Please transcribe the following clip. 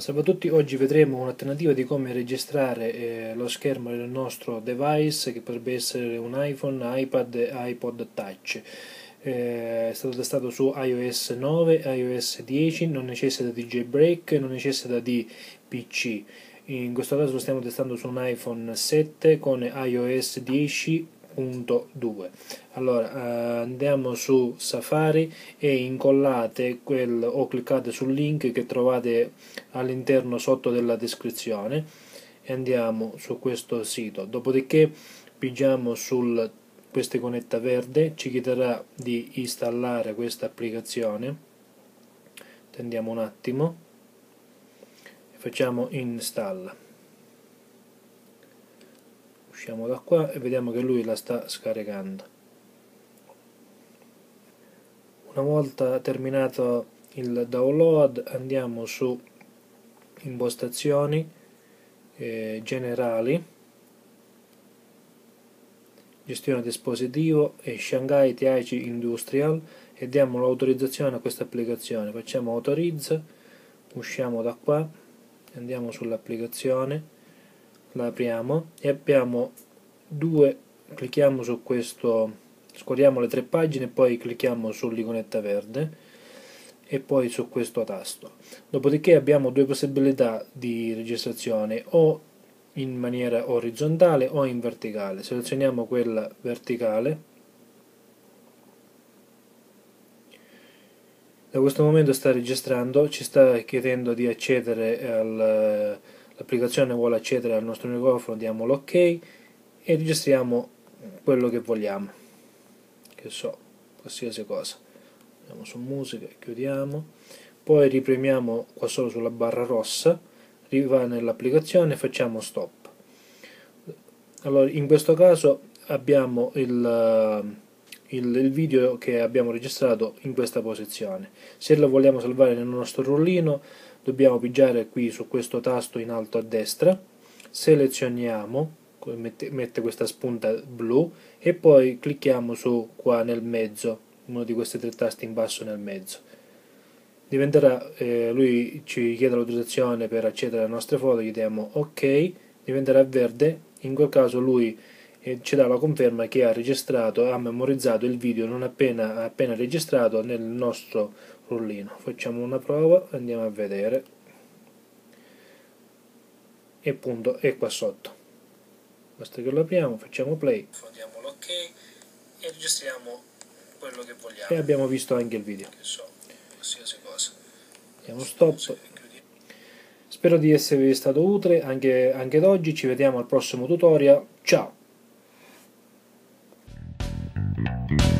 salve a tutti, oggi vedremo un'alternativa di come registrare eh, lo schermo del nostro device che potrebbe essere un iPhone, iPad iPod Touch. Eh, è stato testato su iOS 9, iOS 10, non necessita di jailbreak, non necessita di PC. In questo caso lo stiamo testando su un iPhone 7 con iOS 10 2 allora eh, andiamo su Safari e incollate quel, o cliccate sul link che trovate all'interno sotto della descrizione e andiamo su questo sito. Dopodiché pigiamo su questa iconetta verde. Ci chiederà di installare questa applicazione. Tendiamo un attimo. E facciamo install usciamo da qua e vediamo che lui la sta scaricando. Una volta terminato il download andiamo su impostazioni eh, generali gestione dispositivo e Shanghai TIC Industrial e diamo l'autorizzazione a questa applicazione. Facciamo autorizza usciamo da qua andiamo sull'applicazione la apriamo e abbiamo due clicchiamo su questo scorriamo le tre pagine poi clicchiamo sull'iconetta verde e poi su questo tasto. Dopodiché abbiamo due possibilità di registrazione o in maniera orizzontale o in verticale. Selezioniamo quella verticale. Da questo momento sta registrando ci sta chiedendo di accedere al l'applicazione vuole accedere al nostro microfono diamo l'ok e registriamo quello che vogliamo. Che so qualsiasi cosa. Andiamo su musica chiudiamo. Poi ripremiamo qua solo sulla barra rossa va nell'applicazione facciamo stop. Allora in questo caso abbiamo il, il, il, video che abbiamo registrato in questa posizione. Se lo vogliamo salvare nel nostro rullino dobbiamo pigiare qui su questo tasto in alto a destra selezioniamo mette, mette questa spunta blu e poi clicchiamo su qua nel mezzo uno di questi tre tasti in basso nel mezzo. Diventerà eh, lui ci chiede l'autorizzazione per accedere alle nostre foto gli diamo ok diventerà verde in quel caso lui eh, ci dà la conferma che ha registrato ha memorizzato il video non appena, appena registrato nel nostro rullino. Facciamo una prova andiamo a vedere. E appunto è qua sotto. Basta che lo apriamo facciamo play. Fondiamo l'ok e registriamo quello che vogliamo. E abbiamo visto anche il video. Che so, qualsiasi cosa. Diamo stop. Spero di esservi stato utile anche, anche ad oggi. Ci vediamo al prossimo tutorial. Ciao Thank you.